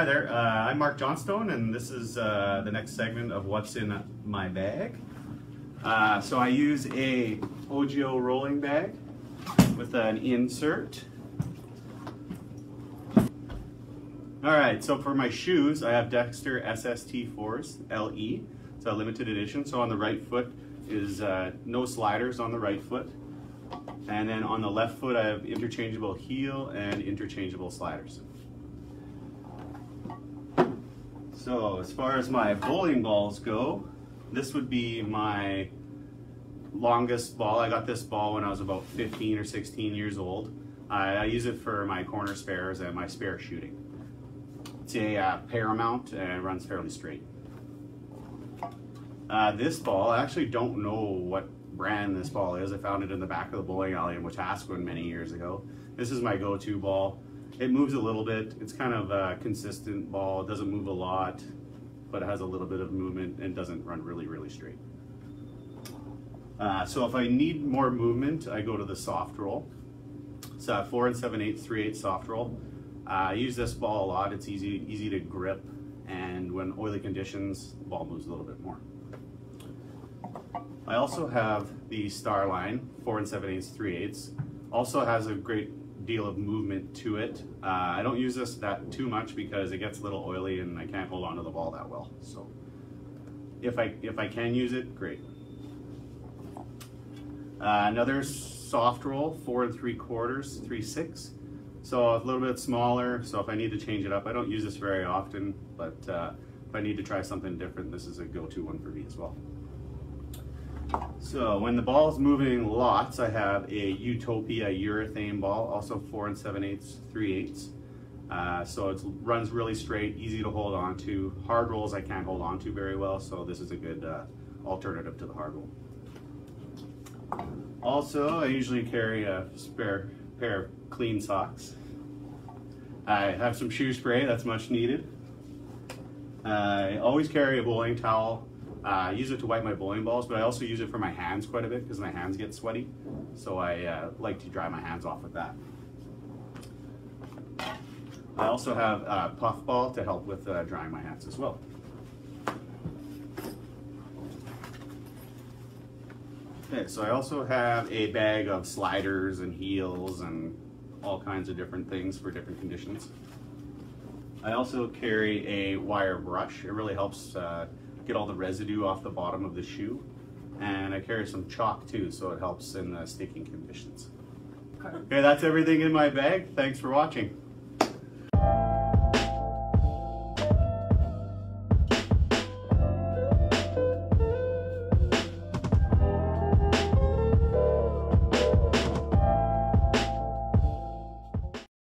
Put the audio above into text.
Hi there, uh, I'm Mark Johnstone and this is uh, the next segment of what's in my bag. Uh, so I use a OGIO rolling bag with an insert. Alright, so for my shoes I have Dexter SST4s LE. It's a limited edition, so on the right foot is uh, no sliders on the right foot. And then on the left foot I have interchangeable heel and interchangeable sliders. So as far as my bowling balls go, this would be my longest ball. I got this ball when I was about 15 or 16 years old. I, I use it for my corner spares and my spare shooting. It's a uh, Paramount and runs fairly straight. Uh, this ball, I actually don't know what brand this ball is. I found it in the back of the bowling alley in Wetaskiwin many years ago. This is my go-to ball. It moves a little bit. It's kind of a consistent ball. It doesn't move a lot, but it has a little bit of movement and doesn't run really, really straight. Uh, so if I need more movement, I go to the soft roll. It's a four and seven eighths, three eighths soft roll. Uh, I use this ball a lot. It's easy, easy to grip, and when oily conditions, the ball moves a little bit more. I also have the Starline, four and seven eighths, three eighths. Also has a great deal of movement to it. Uh, I don't use this that too much because it gets a little oily and I can't hold on to the ball that well. So if I, if I can use it, great. Uh, another soft roll, four and three quarters, three six. So a little bit smaller, so if I need to change it up, I don't use this very often, but uh, if I need to try something different, this is a go-to one for me as well. So when the ball is moving lots, I have a Utopia urethane ball, also four and seven eighths, three eighths. Uh, so it runs really straight, easy to hold on to. Hard rolls I can't hold on to very well, so this is a good uh, alternative to the hard roll. Also, I usually carry a spare pair of clean socks. I have some shoe spray, that's much needed. I always carry a bowling towel uh, I use it to wipe my bowling balls, but I also use it for my hands quite a bit because my hands get sweaty. So I uh, like to dry my hands off with that. I also have a puffball to help with uh, drying my hands as well. Okay, so I also have a bag of sliders and heels and all kinds of different things for different conditions. I also carry a wire brush. It really helps uh, get all the residue off the bottom of the shoe. And I carry some chalk too, so it helps in the staking conditions. Okay, that's everything in my bag. Thanks for watching.